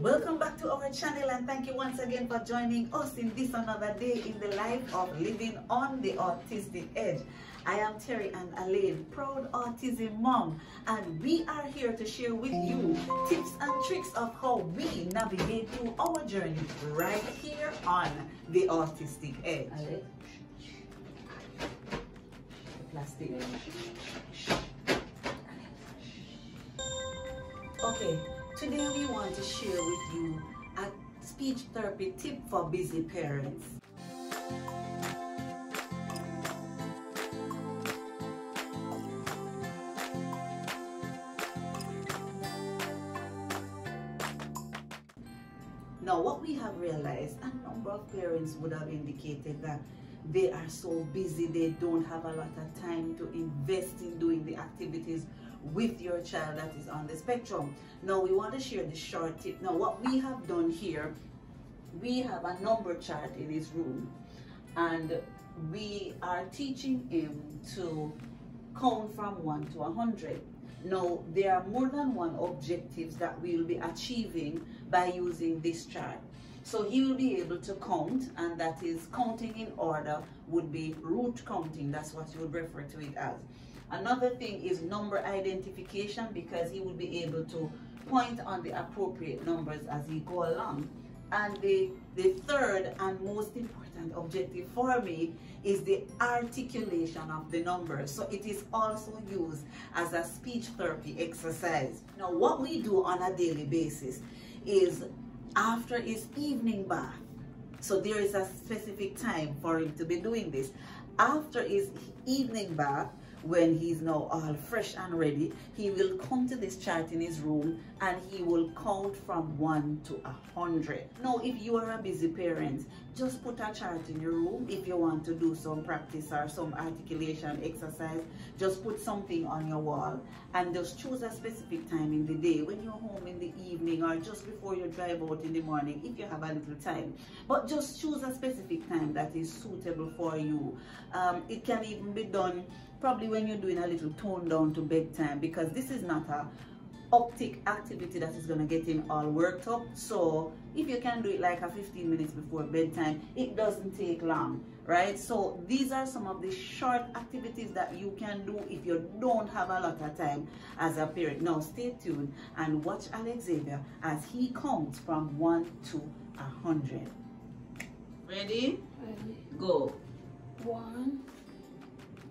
Welcome back to our channel and thank you once again for joining us in this another day in the life of living on the autistic edge. I am Terry-Ann Alleyne, proud autism mom, and we are here to share with you tips and tricks of how we navigate through our journey right here on the autistic edge. Plastic. Okay, today we want to share with you a speech therapy tip for busy parents. Now, what we have realized, a number of parents would have indicated that they are so busy, they don't have a lot of time to invest in doing the activities with your child that is on the spectrum. Now, we want to share the short tip. Now, what we have done here, we have a number chart in his room, and we are teaching him to count from 1 to 100. Now, there are more than one objectives that we will be achieving by using this chart. So he will be able to count, and that is counting in order would be rote counting. That's what you would refer to it as. Another thing is number identification because he will be able to point on the appropriate numbers as he go along. And the, the third and most important objective for me is the articulation of the numbers. So it is also used as a speech therapy exercise. Now what we do on a daily basis is after his evening bath, so there is a specific time for him to be doing this. After his evening bath, when he's now all fresh and ready, he will come to this chart in his room and he will count from one to a hundred. Now, if you are a busy parent, just put a chart in your room. If you want to do some practice or some articulation exercise, just put something on your wall and just choose a specific time in the day when you're home in the evening or just before you drive out in the morning if you have a little time. But just choose a specific time that is suitable for you. Um, it can even be done probably when you're doing a little tone down to bedtime because this is not a optic activity that is going to get him all worked up. So if you can do it like a 15 minutes before bedtime it doesn't take long right? So these are some of the short activities that you can do if you don't have a lot of time as a parent. Now stay tuned and watch Alex Xavier as he counts from 1 to a 100 ready? Ready. go. One,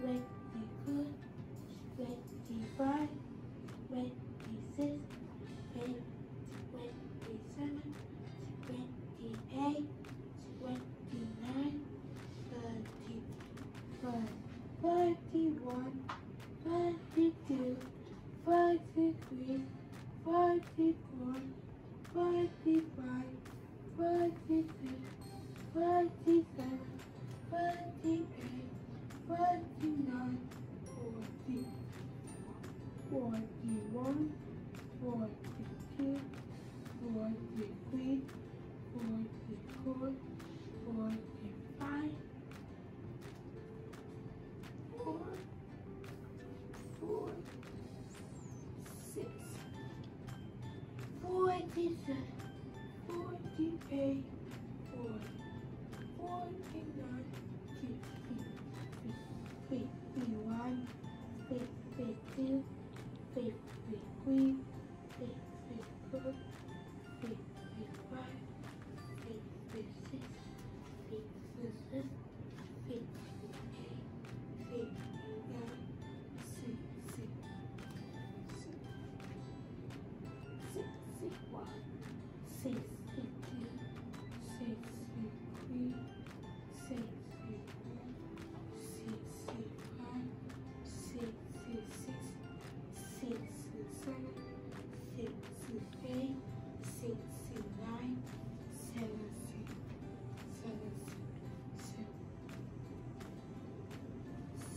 twenty-four, twenty-five, twenty-six, twenty-seven, twenty-eight, twenty-nine, thirty, thirty-one, thirty-two, thirty-three, thirty-four, thirty-five, thirty-six, thirty-seven, thirty-eight, fifty-one, fifty-two, fifty-three,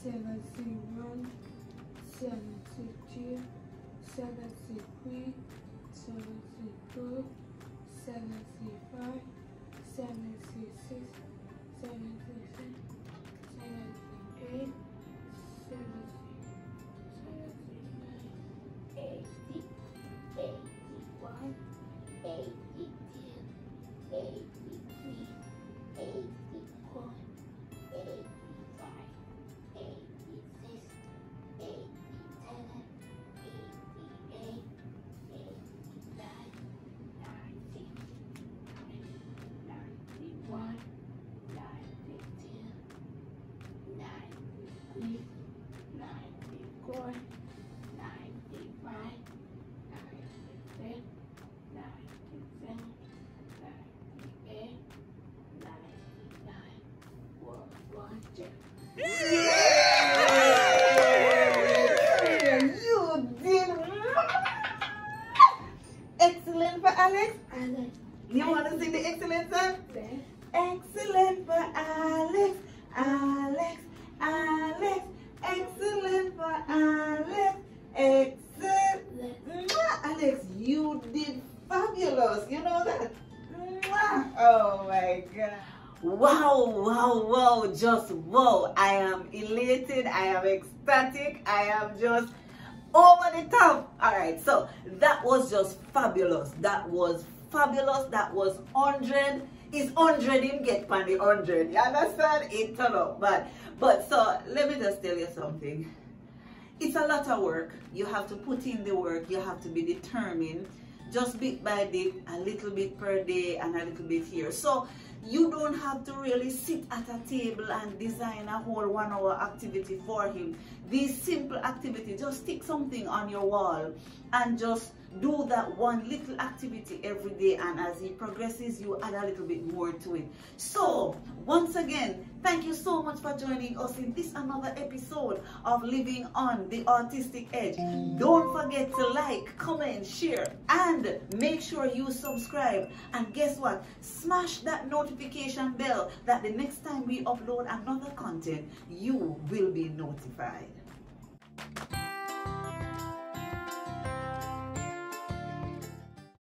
71, 72, 73, 74, 75, 76, 77, 78, 81, 82, 83, 84, two. You did excellent for Alex. Then You want to sing the excellent song? Excellent for Alex, Alex, Alex. Excellent for Alex, excellent. Alex, you did fabulous. You know that? Oh my God. Wow, wow, wow, just wow. I am elated. I am ecstatic. I am just over the top. All right, so that was just fabulous. That was fabulous. That was 100. It's 100 him get pan the 100. You understand? It turn up. But, but so let me just tell you something. It's a lot of work. You have to put in the work. You have to be determined. Just bit by bit, a little bit per day and a little bit here. So you don't have to really sit at a table and design a whole one hour activity for him. These simple activity, just stick something on your wall and just do that one little activity every day and as he progresses you add a little bit more to it. So once again thank you so much for joining us in this another episode of living on the autistic edge. Don't forget to like comment share and make sure you subscribe. And guess what? Smash that notification bell that the next time we upload another content you will be notified